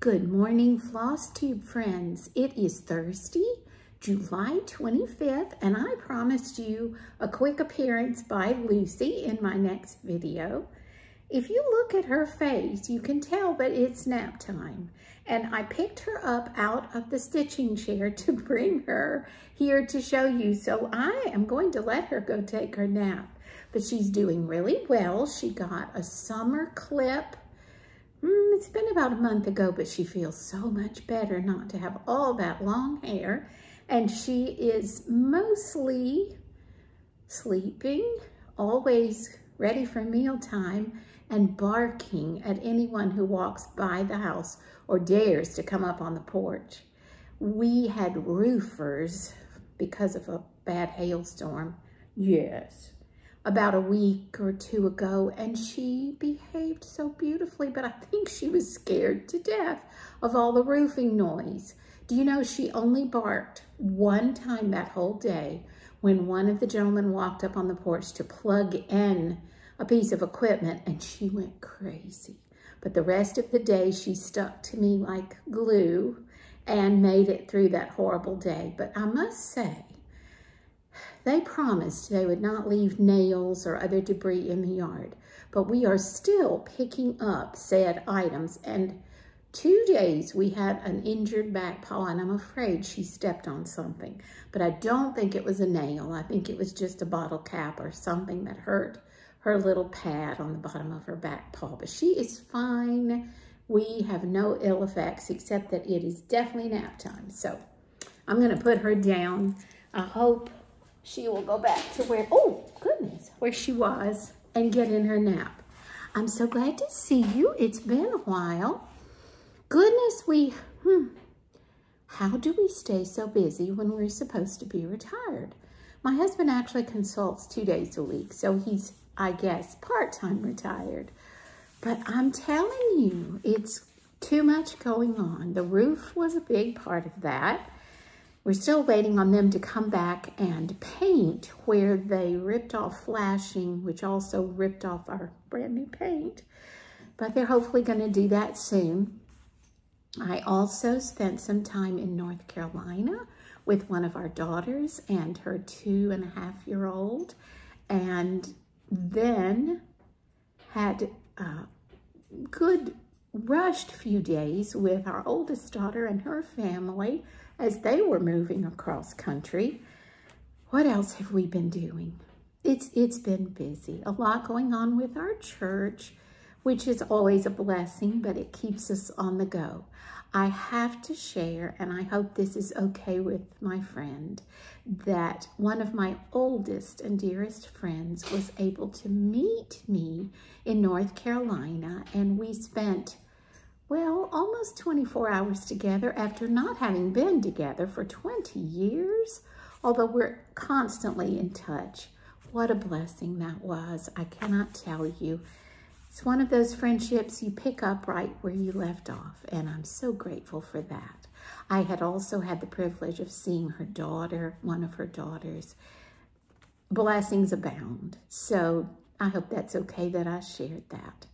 Good morning, Floss Tube friends. It is Thursday, July 25th, and I promised you a quick appearance by Lucy in my next video. If you look at her face, you can tell that it's nap time. And I picked her up out of the stitching chair to bring her here to show you. So I am going to let her go take her nap. But she's doing really well. She got a summer clip mm, it's been about a month ago, but she feels so much better not to have all that long hair. And she is mostly sleeping, always ready for mealtime, and barking at anyone who walks by the house or dares to come up on the porch. We had roofers because of a bad hailstorm. Yes, about a week or two ago and she behaved so beautifully, but I think she was scared to death of all the roofing noise. Do you know she only barked one time that whole day when one of the gentlemen walked up on the porch to plug in a piece of equipment and she went crazy. But the rest of the day she stuck to me like glue and made it through that horrible day. But I must say, they promised they would not leave nails or other debris in the yard, but we are still picking up said items. And two days we had an injured back paw, and I'm afraid she stepped on something. But I don't think it was a nail. I think it was just a bottle cap or something that hurt her little pad on the bottom of her back paw. But she is fine. We have no ill effects except that it is definitely nap time. So I'm going to put her down. I hope she will go back to where, oh goodness, where she was and get in her nap. I'm so glad to see you. It's been a while. Goodness, we, hmm, how do we stay so busy when we're supposed to be retired? My husband actually consults two days a week, so he's, I guess, part-time retired. But I'm telling you, it's too much going on. The roof was a big part of that. We're still waiting on them to come back and paint where they ripped off flashing, which also ripped off our brand new paint. But they're hopefully going to do that soon. I also spent some time in North Carolina with one of our daughters and her two and a half year old. And then had a good rushed few days with our oldest daughter and her family as they were moving across country. What else have we been doing? It's, it's been busy. A lot going on with our church, which is always a blessing, but it keeps us on the go. I have to share, and I hope this is okay with my friend, that one of my oldest and dearest friends was able to meet me in North Carolina, and we spent well, almost 24 hours together after not having been together for 20 years, although we're constantly in touch. What a blessing that was. I cannot tell you. It's one of those friendships you pick up right where you left off, and I'm so grateful for that. I had also had the privilege of seeing her daughter, one of her daughters. Blessings abound. So I hope that's okay that I shared that.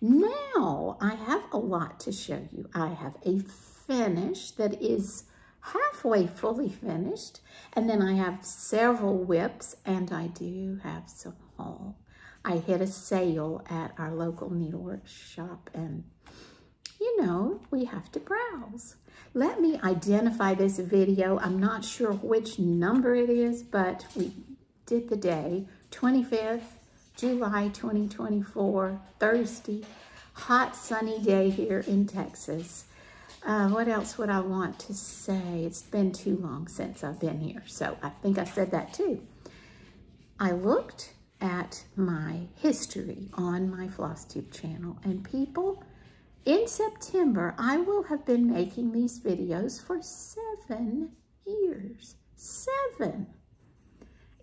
Now I have a lot to show you. I have a finish that is halfway fully finished. And then I have several WIPs and I do have some haul. I hit a sale at our local needlework shop and you know, we have to browse. Let me identify this video. I'm not sure which number it is, but we did the day, 25th, July 2024, Thursday, hot sunny day here in Texas. Uh, what else would I want to say? It's been too long since I've been here, so I think I said that too. I looked at my history on my FlossTube channel, and people, in September, I will have been making these videos for seven years. Seven!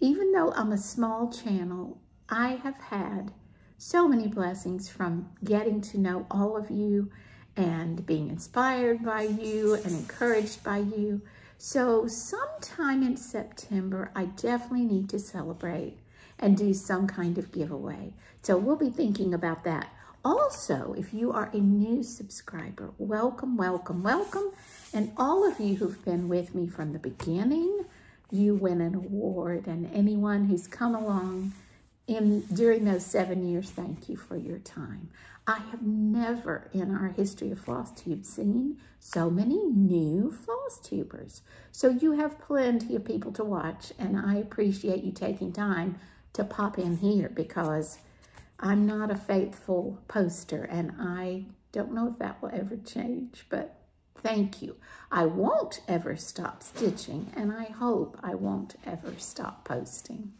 Even though I'm a small channel, I have had so many blessings from getting to know all of you and being inspired by you and encouraged by you. So sometime in September, I definitely need to celebrate and do some kind of giveaway. So we'll be thinking about that. Also, if you are a new subscriber, welcome, welcome, welcome. And all of you who've been with me from the beginning, you win an award. And anyone who's come along in during those seven years, thank you for your time. I have never in our history of floss tube seen so many new floss tubers. So you have plenty of people to watch and I appreciate you taking time to pop in here because I'm not a faithful poster and I don't know if that will ever change, but thank you. I won't ever stop stitching and I hope I won't ever stop posting.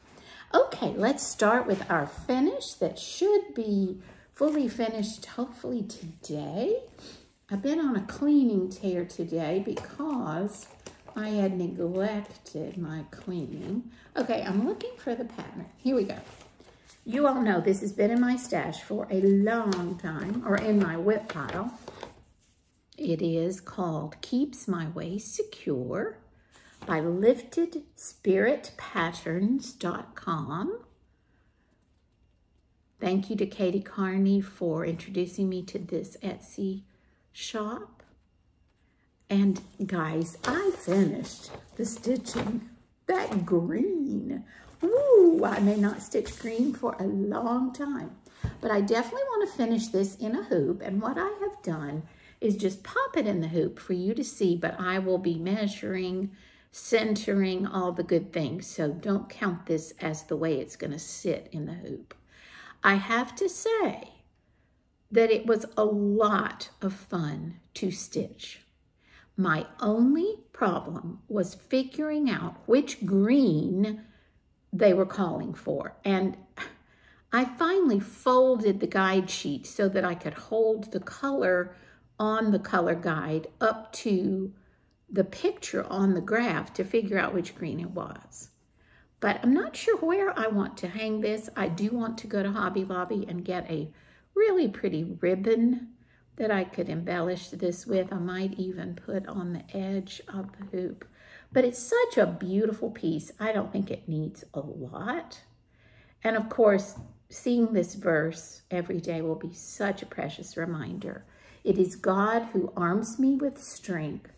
Okay, let's start with our finish that should be fully finished hopefully today. I've been on a cleaning tear today because I had neglected my cleaning. Okay, I'm looking for the pattern. Here we go. You all know this has been in my stash for a long time, or in my WIP pile. It is called Keeps My Way Secure by liftedspiritpatterns.com. Thank you to Katie Carney for introducing me to this Etsy shop. And guys, I finished the stitching. That green. Ooh, I may not stitch green for a long time. But I definitely want to finish this in a hoop. And what I have done is just pop it in the hoop for you to see. But I will be measuring, centering, all the good things. So don't count this as the way it's going to sit in the hoop. I have to say that it was a lot of fun to stitch. My only problem was figuring out which green they were calling for. And I finally folded the guide sheet so that I could hold the color on the color guide up to the picture on the graph to figure out which green it was. But I'm not sure where I want to hang this. I do want to go to Hobby Lobby and get a really pretty ribbon that I could embellish this with. I might even put on the edge of the hoop. But it's such a beautiful piece. I don't think it needs a lot. And of course, seeing this verse every day will be such a precious reminder. It is God who arms me with strength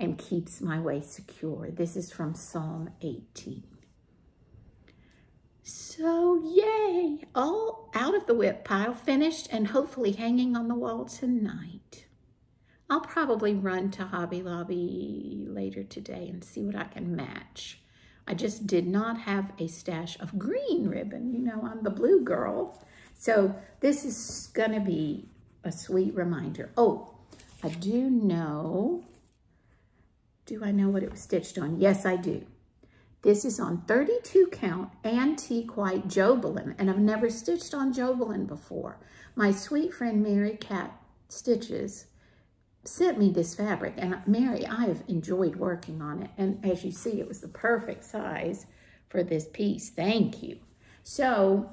and keeps my way secure. This is from Psalm 18. So yay, all out of the WIP pile, finished and hopefully hanging on the wall tonight. I'll probably run to Hobby Lobby later today and see what I can match. I just did not have a stash of green ribbon. You know, I'm the blue girl. So this is gonna be a sweet reminder. Oh, I do know, do I know what it was stitched on? Yes, I do. This is on 32 count antique white Jobelan, and I've never stitched on Jobelan before. My sweet friend Mary Cat Stitches sent me this fabric, and Mary, I have enjoyed working on it, and as you see, it was the perfect size for this piece. Thank you. So,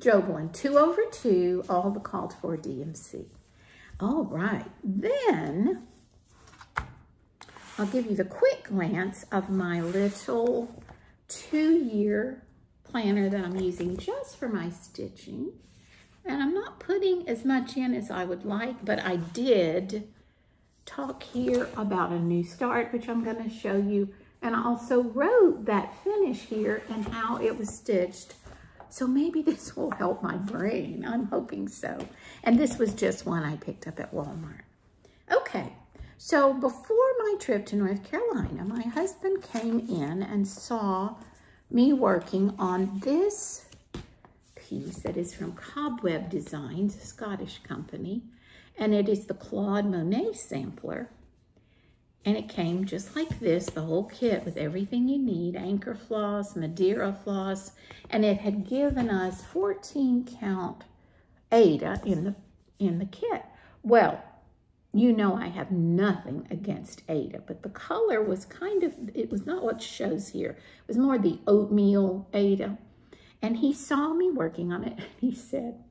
Jobelan, two over two, all the called for DMC. All right, then I'll give you the quick glance of my little two-year planner that I'm using just for my stitching. And I'm not putting as much in as I would like, but I did talk here about a new start, which I'm gonna show you. And I also wrote that finish here and how it was stitched. So maybe this will help my brain. I'm hoping so. And this was just one I picked up at Walmart. So before my trip to North Carolina, my husband came in and saw me working on this piece that is from Cobweb Designs, a Scottish company, and it is the Claude Monet sampler. And it came just like this, the whole kit with everything you need, anchor floss, Madeira floss, and it had given us 14 count Aida in the, in the kit. Well, you know I have nothing against Aida, but the color was kind of, it was not what shows here. It was more the oatmeal Aida. And he saw me working on it and he said,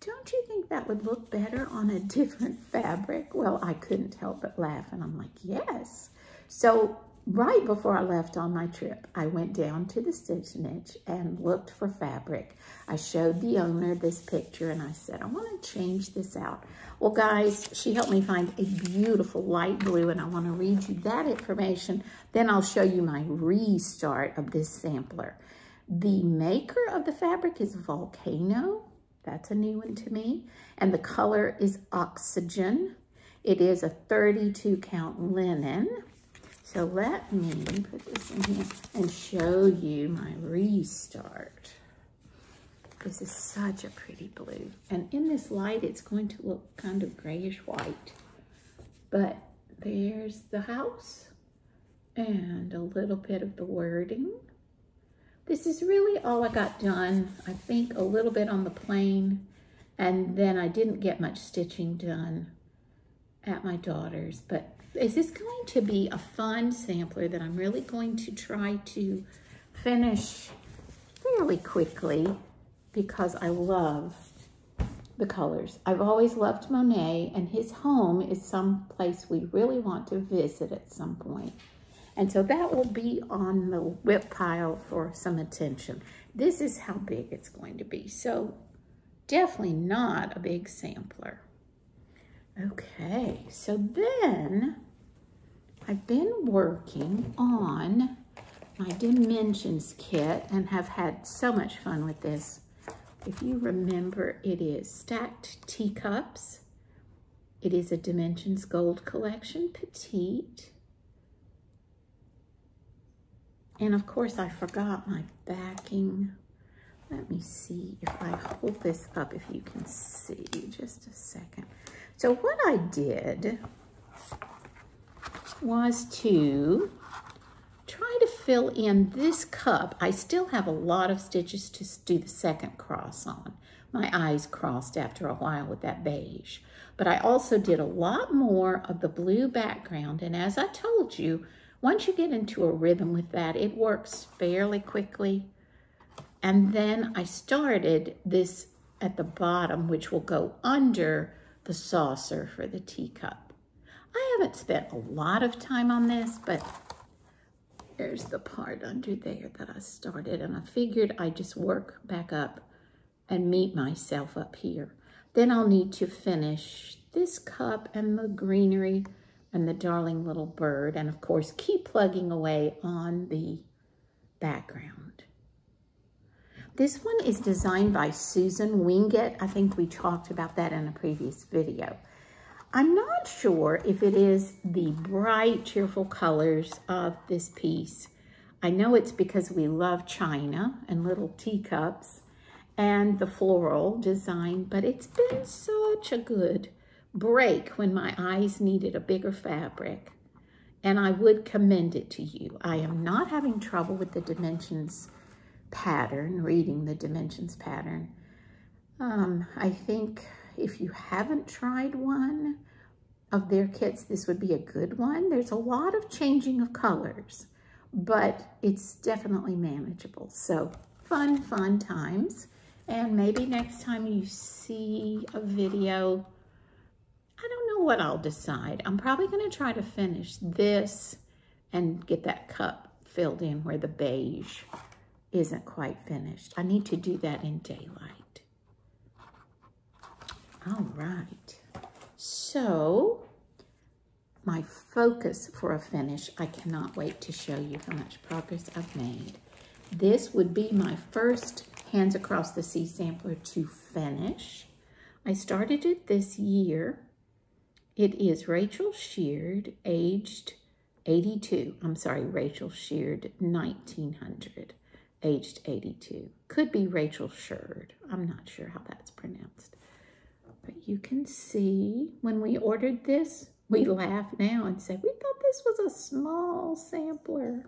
don't you think that would look better on a different fabric? Well, I couldn't help but laugh and I'm like, yes. So right before I left on my trip, I went down to the Stitch and looked for fabric. I showed the owner this picture and I said, I want to change this out. Well, guys, she helped me find a beautiful light blue and I want to read you that information. Then I'll show you my restart of this sampler. The maker of the fabric is Volcano. That's a new one to me. And the color is Oxygen. It is a 32 count linen. So let me put this in here and show you my restart. This is such a pretty blue. And in this light, it's going to look kind of grayish white. But there's the house and a little bit of the wording. This is really all I got done. I think a little bit on the plane and then I didn't get much stitching done at my daughter's, but is this going to be a fun sampler that I'm really going to try to finish fairly quickly because I love the colors. I've always loved Monet and his home is some place we really want to visit at some point. And so that will be on the WIP pile for some attention. This is how big it's going to be. So definitely not a big sampler. Okay, so then I've been working on my dimensions kit and have had so much fun with this. If you remember, it is stacked teacups. It is a Dimensions Gold Collection Petite. And of course, I forgot my backing. Let me see if I hold this up, if you can see, just a second. So what I did was to try to fill in this cup. I still have a lot of stitches to do the second cross on. My eyes crossed after a while with that beige. But I also did a lot more of the blue background. And as I told you, once you get into a rhythm with that, it works fairly quickly. And then I started this at the bottom, which will go under the saucer for the teacup. I haven't spent a lot of time on this, but there's the part under there that I started, and I figured I'd just work back up and meet myself up here. Then I'll need to finish this cup and the greenery and the darling little bird, and of course, keep plugging away on the background. This one is designed by Susan Winget. I think we talked about that in a previous video. I'm not sure if it is the bright, cheerful colors of this piece. I know it's because we love china and little teacups and the floral design, but it's been such a good break when my eyes needed a bigger fabric. And I would commend it to you. I am not having trouble with the dimensions pattern, reading the dimensions pattern. Um, I think if you haven't tried one of their kits, this would be a good one. There's a lot of changing of colors, but it's definitely manageable. So fun, fun times. And maybe next time you see a video, I don't know what I'll decide. I'm probably gonna try to finish this and get that cup filled in where the beige isn't quite finished. I need to do that in daylight. All right. So my focus for a finish, I cannot wait to show you how much progress I've made. This would be my first Hands Across the Sea sampler to finish. I started it this year. It is Rachel Sheard, aged 82. I'm sorry, Rachel Sheard, 1900 aged 82. Could be Rachel Sherd. I'm not sure how that's pronounced. But you can see when we ordered this, we laugh now and say, we thought this was a small sampler.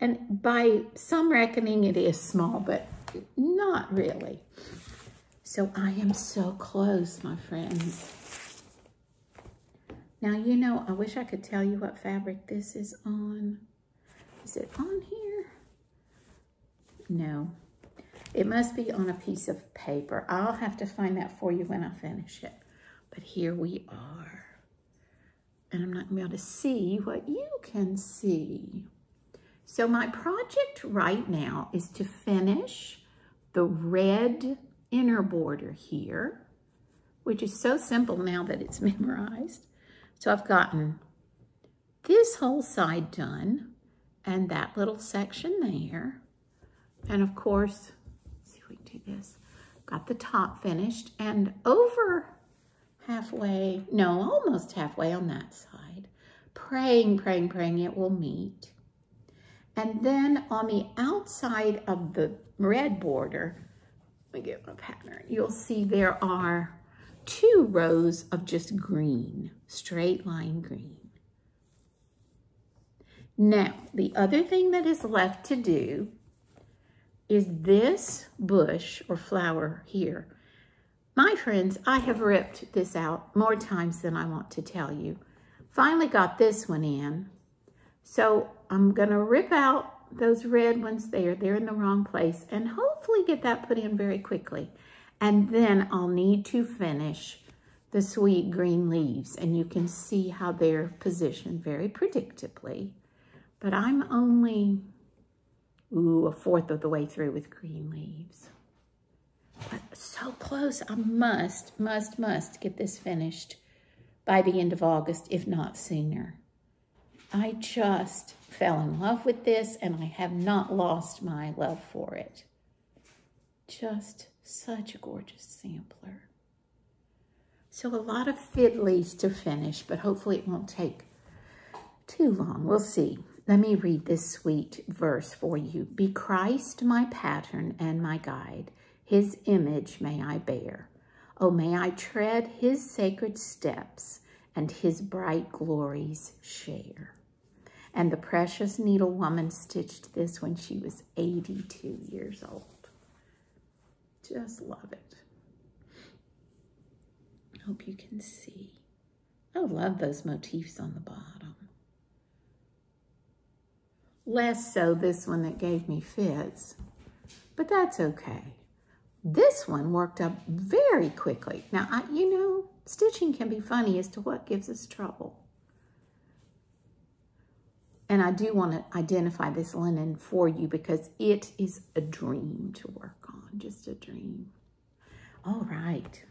And by some reckoning, it is small, but not really. So I am so close, my friends. Now, you know, I wish I could tell you what fabric this is on. Is it on here? No. It must be on a piece of paper. I'll have to find that for you when I finish it. But here we are. And I'm not to be able to see what you can see. So my project right now is to finish the red inner border here, which is so simple now that it's memorized. So I've gotten this whole side done and that little section there. And of course, see if we can do this. Got the top finished and over halfway, no, almost halfway on that side. Praying, praying, praying it will meet. And then on the outside of the red border, let me get my pattern, you'll see there are two rows of just green, straight line green. Now, the other thing that is left to do is this bush or flower here. My friends, I have ripped this out more times than I want to tell you. Finally got this one in. So I'm going to rip out those red ones there. They're in the wrong place and hopefully get that put in very quickly. And then I'll need to finish the sweet green leaves and you can see how they're positioned very predictably but I'm only, ooh, a fourth of the way through with green leaves. So close, I must, must, must get this finished by the end of August, if not sooner. I just fell in love with this and I have not lost my love for it. Just such a gorgeous sampler. So a lot of fiddlies to finish, but hopefully it won't take too long. We'll see. Let me read this sweet verse for you. Be Christ my pattern and my guide. His image may I bear. Oh, may I tread his sacred steps and his bright glories share. And the precious needlewoman stitched this when she was 82 years old. Just love it. Hope you can see. I love those motifs on the bottom. Less so this one that gave me fits, but that's okay. This one worked up very quickly. Now, I, you know, stitching can be funny as to what gives us trouble. And I do want to identify this linen for you because it is a dream to work on, just a dream. All right.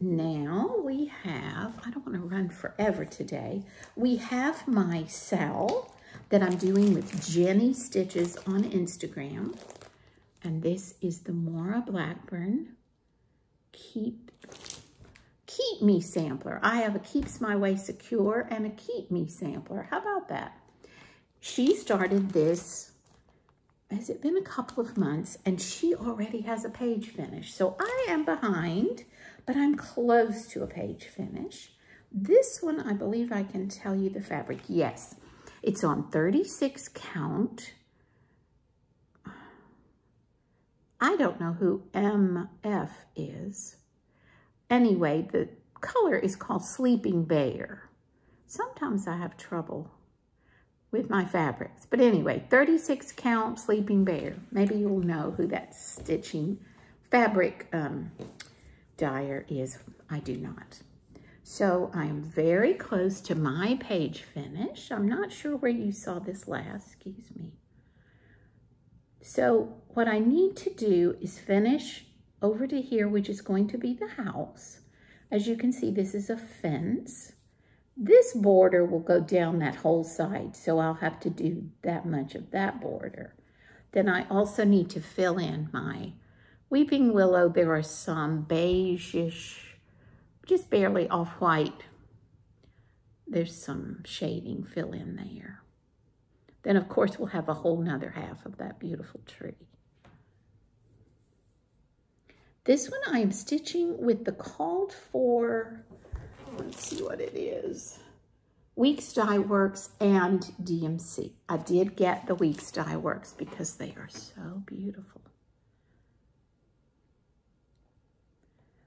Now we have, I don't want to run forever today. We have my SAL that I'm doing with Jenny Stitches on Instagram. And this is the Moira Blackburn Keep Keep Me sampler. I have a Keeps My Way Secure and a Keep Me sampler. How about that? She started this, has it been a couple of months, and she already has a page finish. So I am behind, but I'm close to a page finish. This one, I believe I can tell you the fabric. Yes, it's on 36 count. I don't know who MF is. Anyway, the color is called Sleeping Bear. Sometimes I have trouble with my fabrics. But anyway, 36 count Sleeping Bear. Maybe you'll know who that stitching fabric um, dyer is. I do not. So I'm very close to my page finish. I'm not sure where you saw this last, excuse me. So what I need to do is finish over to here, which is going to be the house. As you can see, this is a fence. This border will go down that whole side, so I'll have to do that much of that border. Then I also need to fill in my weeping willow. There are some beige-ish just barely off-white. There's some shading fill in there. Then, of course, we'll have a whole nother half of that beautiful tree. This one I am stitching with the called for, let's see what it is, Weeks Dye Works and DMC. I did get the Weeks Dye Works because they are so beautiful.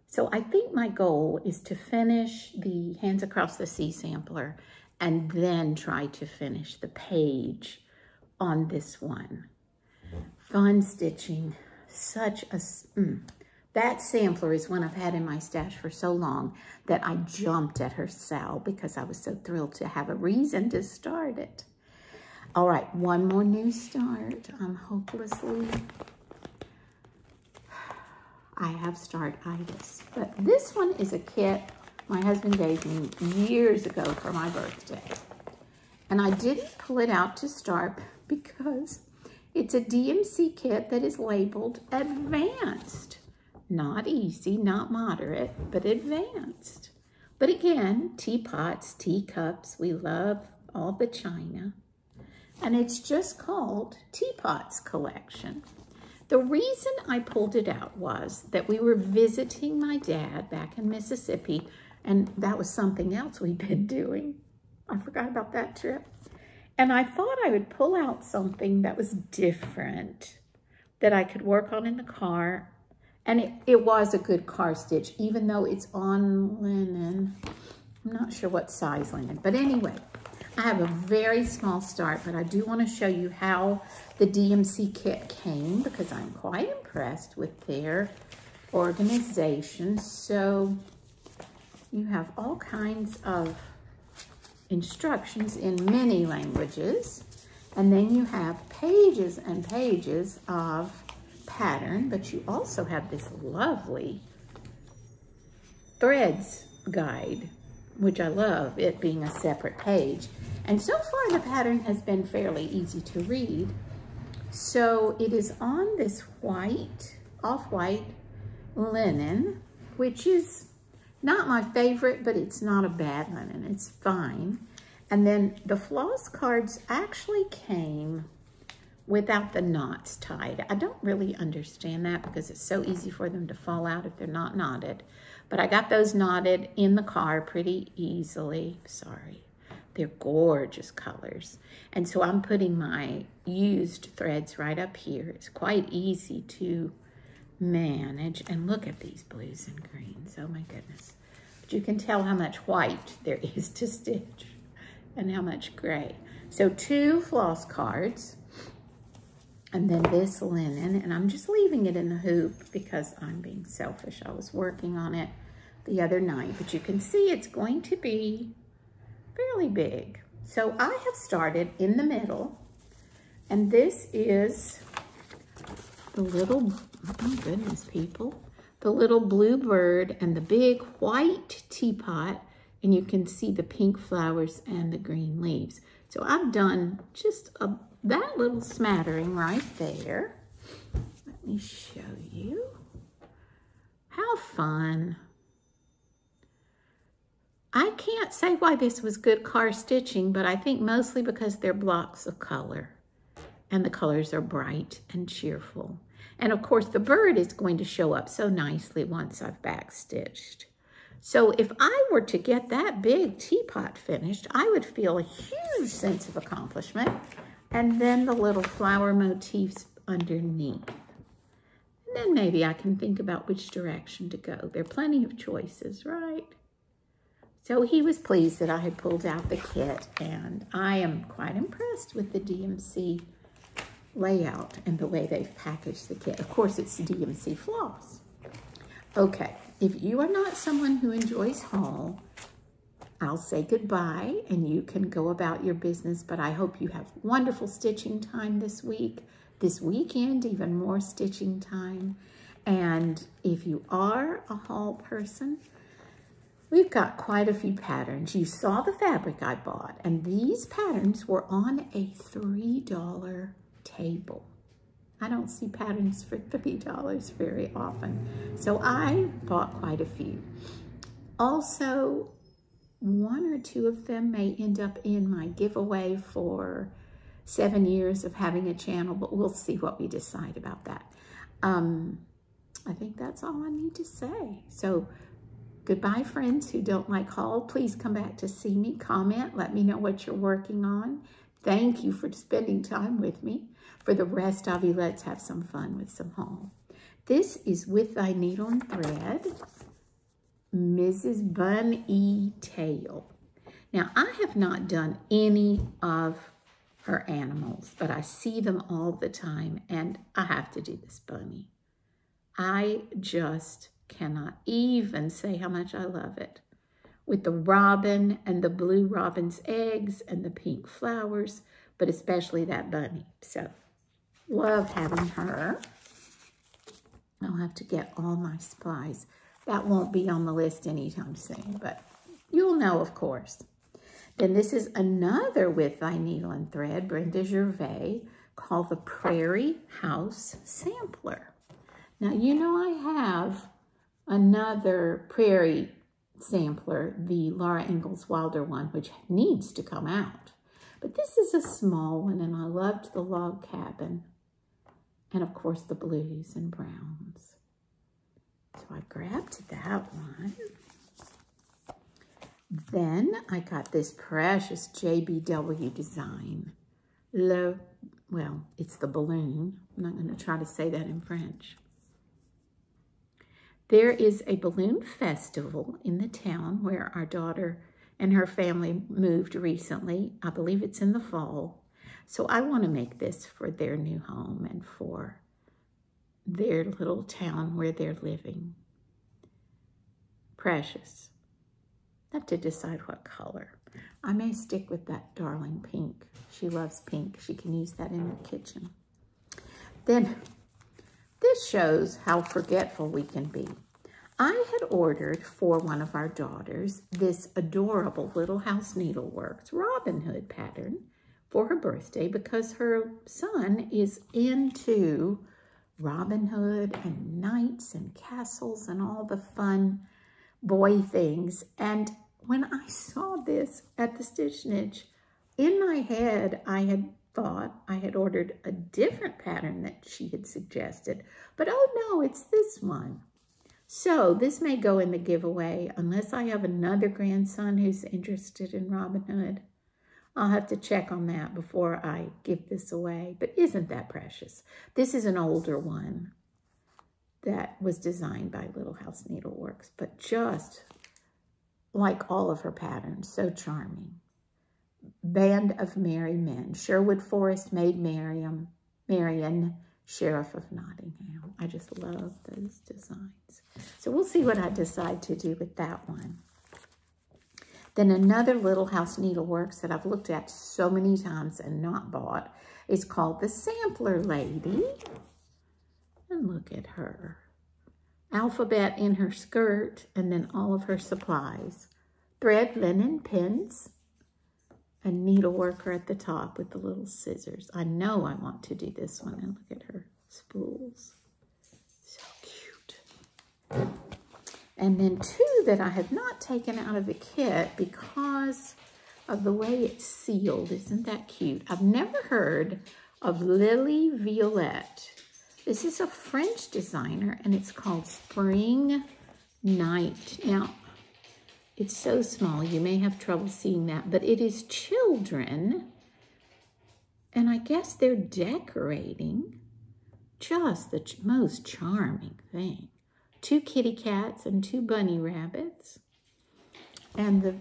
So I think my goal is to finish the Hands Across the Sea sampler and then try to finish the page on this one. Fun stitching, such a, mm, That sampler is one I've had in my stash for so long that I jumped at her sale because I was so thrilled to have a reason to start it. All right, one more new start. I'm hopelessly, I have start-itis. But this one is a kit my husband gave me years ago for my birthday. And I didn't pull it out to start because it's a DMC kit that is labeled advanced. Not easy, not moderate, but advanced. But again, teapots, teacups, we love all the china. And it's just called Teapots Collection. The reason I pulled it out was that we were visiting my dad back in Mississippi, and that was something else we'd been doing. I forgot about that trip. And I thought I would pull out something that was different that I could work on in the car and it, it was a good car stitch, even though it's on linen. I'm not sure what size linen, but anyway, I have a very small start, but I do want to show you how the DMC kit came because I'm quite impressed with their organization. So you have all kinds of instructions in many languages, and then you have pages and pages of pattern, but you also have this lovely threads guide, which I love, it being a separate page. And so far the pattern has been fairly easy to read. So it is on this white, off-white linen, which is not my favorite, but it's not a bad one and It's fine. And then the floss cards actually came without the knots tied. I don't really understand that because it's so easy for them to fall out if they're not knotted. But I got those knotted in the car pretty easily. Sorry. They're gorgeous colors. And so I'm putting my used threads right up here. It's quite easy to manage. And look at these blues and greens. Oh my goodness. But you can tell how much white there is to stitch and how much gray. So two floss cards and then this linen, and I'm just leaving it in the hoop because I'm being selfish. I was working on it the other night, but you can see it's going to be fairly big. So I have started in the middle, and this is the little, oh my goodness, people, the little blue bird and the big white teapot, and you can see the pink flowers and the green leaves. So I've done just a that little smattering right there. Let me show you. How fun. I can't say why this was good car stitching, but I think mostly because they're blocks of color. And the colors are bright and cheerful. And of course, the bird is going to show up so nicely once I've backstitched. So if I were to get that big teapot finished, I would feel a huge sense of accomplishment and then the little flower motifs underneath. And then maybe I can think about which direction to go. There are plenty of choices, right? So he was pleased that I had pulled out the kit, and I am quite impressed with the DMC layout and the way they've packaged the kit. Of course, it's DMC floss. Okay, if you are not someone who enjoys haul, I'll say goodbye and you can go about your business, but I hope you have wonderful stitching time this week, this weekend, even more stitching time. And if you are a haul person, we've got quite a few patterns. You saw the fabric I bought, and these patterns were on a $3 table. I don't see patterns for $3 very often. So I bought quite a few. Also, one or two of them may end up in my giveaway for seven years of having a channel, but we'll see what we decide about that. Um, I think that's all I need to say. So goodbye, friends who don't like haul. Please come back to see me, comment, let me know what you're working on. Thank you for spending time with me. For the rest of you, let's have some fun with some haul. This is With Thy Needle and Thread. Mrs. Bun E. Tail. Now, I have not done any of her animals, but I see them all the time, and I have to do this bunny. I just cannot even say how much I love it. With the robin and the blue robin's eggs and the pink flowers, but especially that bunny. So, love having her. I'll have to get all my supplies. That won't be on the list anytime soon, but you'll know, of course. Then this is another With Thy Needle and Thread, Brenda Gervais, called the Prairie House Sampler. Now, you know I have another Prairie sampler, the Laura Ingalls Wilder one, which needs to come out. But this is a small one, and I loved the log cabin. And, of course, the blues and browns. So I grabbed that one. Then I got this precious JBW design. Le, well, it's the balloon. I'm not going to try to say that in French. There is a balloon festival in the town where our daughter and her family moved recently. I believe it's in the fall. So I want to make this for their new home and for their little town where they're living. Precious. I have to decide what color. I may stick with that darling pink. She loves pink. She can use that in her kitchen. Then this shows how forgetful we can be. I had ordered for one of our daughters this adorable Little House Needleworks Robin Hood pattern for her birthday because her son is into Robin Hood and knights and castles and all the fun boy things. And when I saw this at the Stitch Niche, in my head, I had thought I had ordered a different pattern that she had suggested. But oh no, it's this one. So this may go in the giveaway unless I have another grandson who's interested in Robin Hood. I'll have to check on that before I give this away. But isn't that precious? This is an older one that was designed by Little House Needleworks, but just like all of her patterns, so charming. Band of Merry Men, Sherwood Forest Maid Marian, Sheriff of Nottingham. I just love those designs. So we'll see what I decide to do with that one. Then another Little House Needleworks that I've looked at so many times and not bought is called the Sampler Lady. And look at her. Alphabet in her skirt and then all of her supplies. Thread, linen, pins, a needleworker at the top with the little scissors. I know I want to do this one. And look at her spools. So cute. And then two that I have not taken out of the kit because of the way it's sealed. Isn't that cute? I've never heard of Lily Violette. This is a French designer and it's called Spring Night. Now, it's so small, you may have trouble seeing that, but it is children. And I guess they're decorating just the ch most charming thing two kitty cats and two bunny rabbits. And the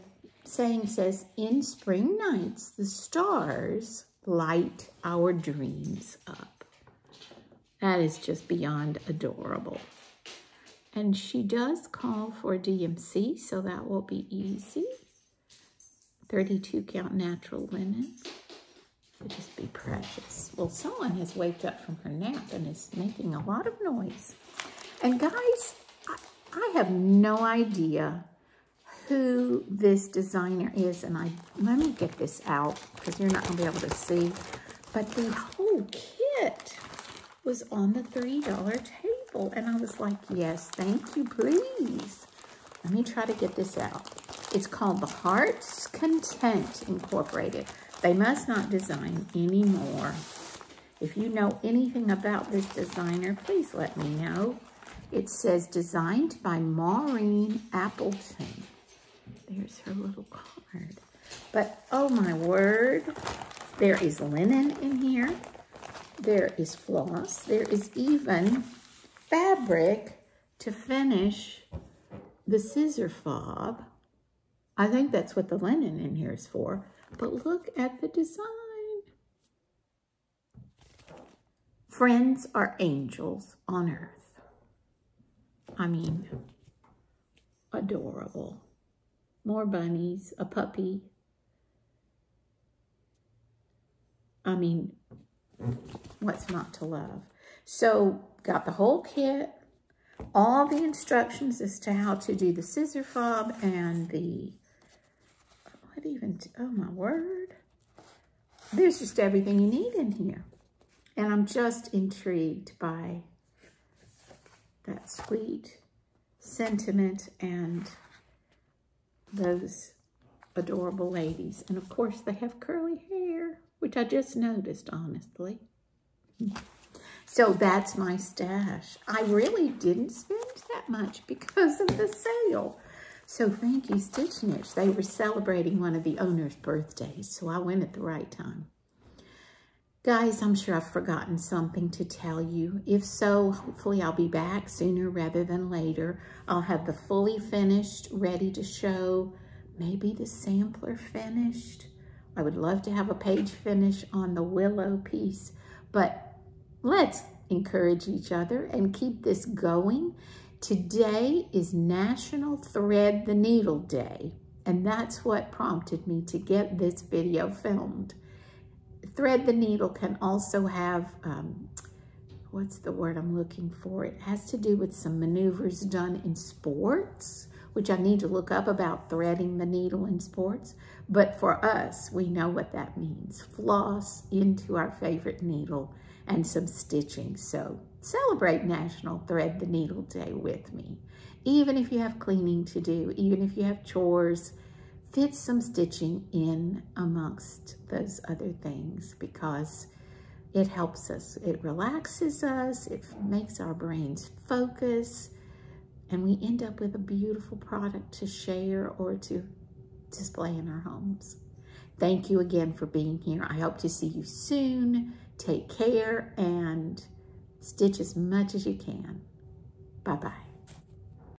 saying says, in spring nights, the stars light our dreams up. That is just beyond adorable. And she does call for DMC, so that will be easy. 32 count natural linen. It'll just be precious. Well, someone has waked up from her nap and is making a lot of noise. And guys, I, I have no idea who this designer is. And I let me get this out because you're not going to be able to see. But the whole kit was on the $3 table. And I was like, yes, thank you, please. Let me try to get this out. It's called the Heart's Content Incorporated. They must not design anymore. If you know anything about this designer, please let me know. It says designed by Maureen Appleton. There's her little card. But oh my word, there is linen in here. There is floss. There is even fabric to finish the scissor fob. I think that's what the linen in here is for. But look at the design. Friends are angels on earth. I mean, adorable. More bunnies, a puppy. I mean, what's not to love? So, got the whole kit, all the instructions as to how to do the scissor fob and the, what even, oh my word. There's just everything you need in here. And I'm just intrigued by that sweet sentiment and those adorable ladies. And of course, they have curly hair, which I just noticed, honestly. So that's my stash. I really didn't spend that much because of the sale. So thank you, Stitch Niche. They were celebrating one of the owner's birthdays, so I went at the right time. Guys, I'm sure I've forgotten something to tell you. If so, hopefully I'll be back sooner rather than later. I'll have the fully finished, ready to show, maybe the sampler finished. I would love to have a page finish on the willow piece, but Let's encourage each other and keep this going. Today is National Thread the Needle Day, and that's what prompted me to get this video filmed. Thread the needle can also have, um, what's the word I'm looking for? It has to do with some maneuvers done in sports, which I need to look up about threading the needle in sports. But for us, we know what that means. Floss into our favorite needle and some stitching. So celebrate National Thread the Needle Day with me. Even if you have cleaning to do, even if you have chores, fit some stitching in amongst those other things because it helps us. It relaxes us. It makes our brains focus. And we end up with a beautiful product to share or to display in our homes. Thank you again for being here. I hope to see you soon. Take care and stitch as much as you can. Bye-bye.